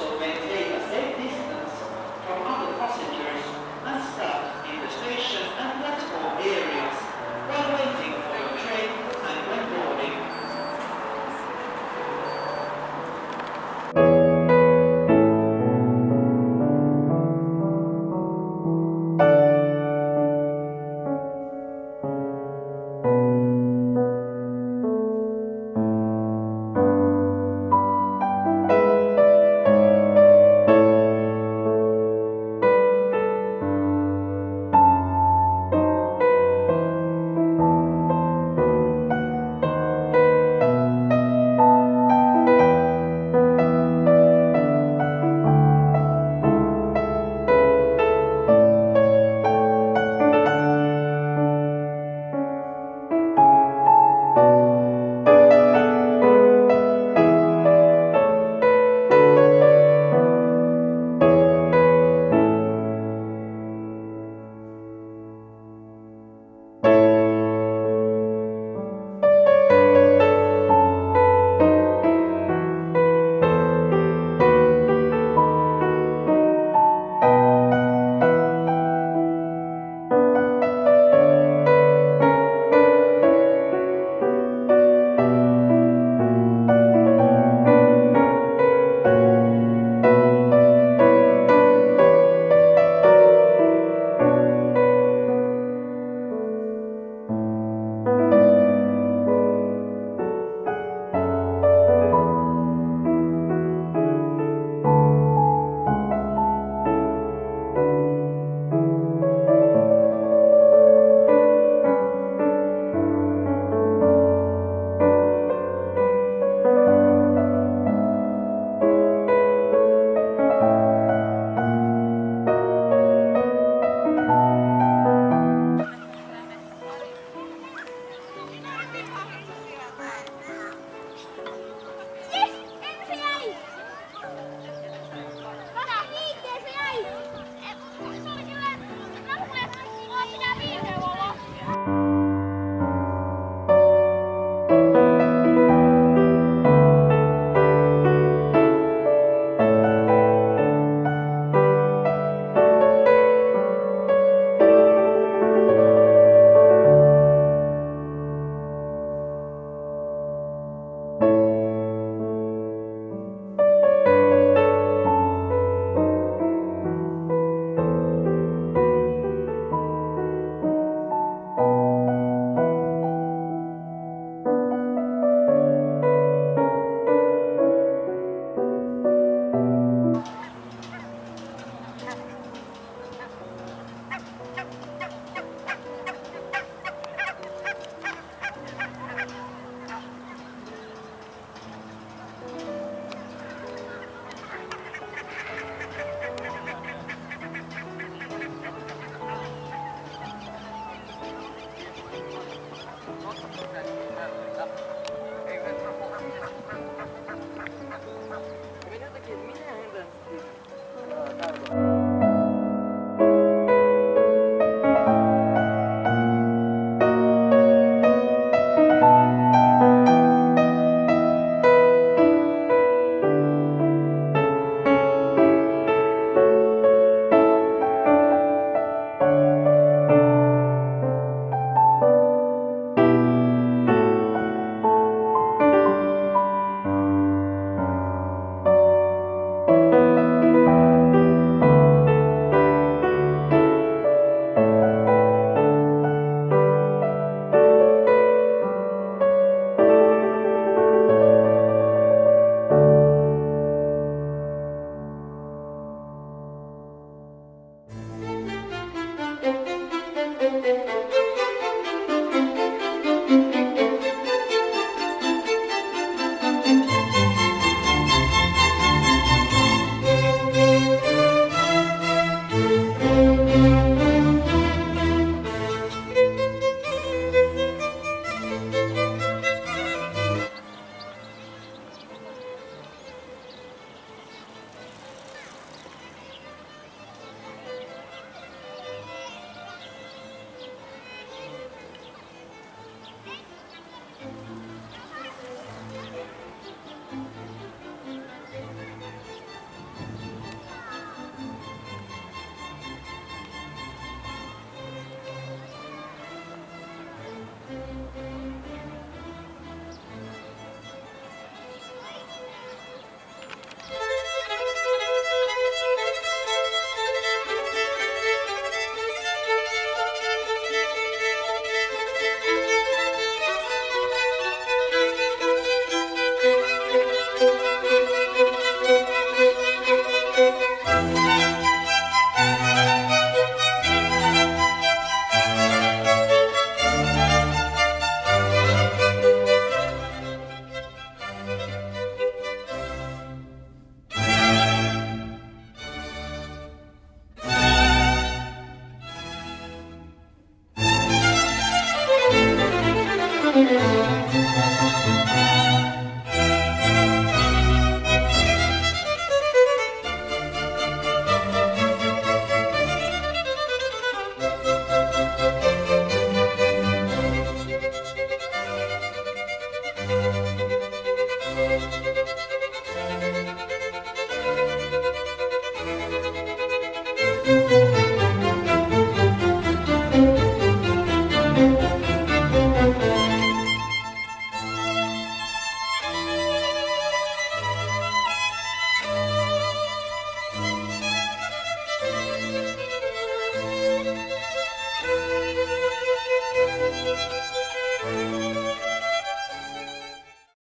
need